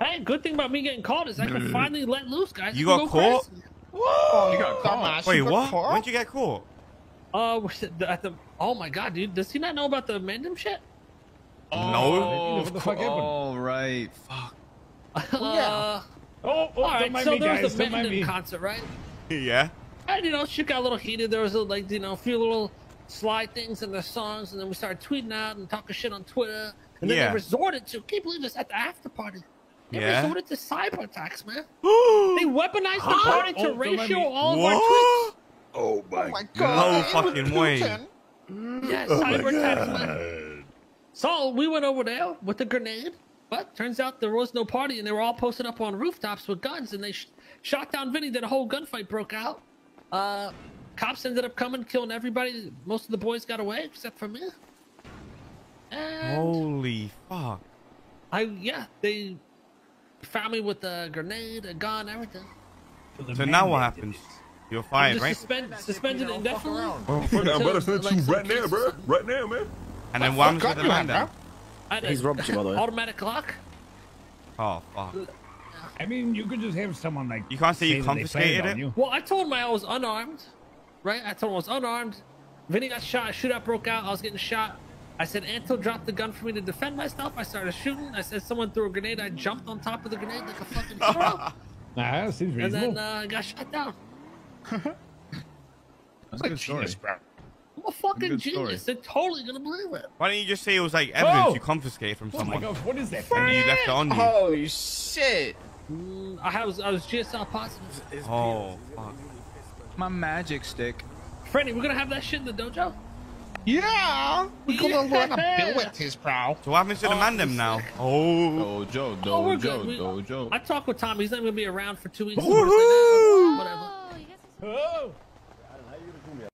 Hey, good thing about me getting caught is I can finally let loose, guys. You got can go caught? crazy. Whoa, You got caught. dumbass, Wait, you got what? caught? When'd you get caught? Uh, at the oh my god, dude, does he not know about the Mandem shit? No. What the fuck happened? All right. Fuck. Uh, Oh, oh, all don't right, mind so me, there was guys. the Don't mind me. Mandem concert, right? Yeah. And you know, shit got a little heated. There was a, like you know a few little sly things in their songs, and then we started tweeting out and talking shit on Twitter. And then Yeah. they resorted to, can't believe this, at the after party. They Yeah. resorted to cyber attacks, man. They weaponized the party to Oh, ratio me. all of our tweets. What? Oh my god. it was fucking way. Putin. Yeah, cyber attacks, man. So we went over there with a grenade, but turns out there was no party, and they were all posted up on rooftops with guns, and they sh- shot down Vinny. Then a whole gunfight broke out. Uh, cops ended up coming, killing everybody. Most of the boys got away except for me. And Holy fuck. I, yeah, they found me with a grenade, a gun, everything. So now what happens? You're I'm fired, right? suspend, suspended indefinitely. Oh, fuck, I'm better send you some right now, bro. Right now, man. And then What what happens gun with the you man then? He's a robbed you, by the way. Automatic lock. Oh fuck. I mean, you could just have someone like. You can't say you that they planned confiscated it? you. Well, I told him I was unarmed, right? I told him I was unarmed. Vinny got shot. A shootout broke out. I was getting shot. I said, Anto dropped the gun for me to defend myself. I started shooting. I said, someone threw a grenade. I jumped on top of the grenade like a fucking hero. Nah, that seems and reasonable. then uh, I got shot down. That's a good story. Genius, bro. I'm a fucking Good story. genius. They're totally gonna believe it. Why don't you just say it was like evidence Oh! you confiscated from oh my someone god, what is that? and you left it on you? Holy shit. Mm, I was I was GSR positive. Oh fuck. My magic stick. Freddy, we're gonna have that shit in the dojo. Yeah. We gonna learn to Yeah. build with his bro. So what happens to the Oh, man now? Oh. Dojo, Oh, oh we're dojo, good. We- dojo. I talked with Tom. He's not gonna be around for two weeks. Woohoo! Oh, whatever. Oh!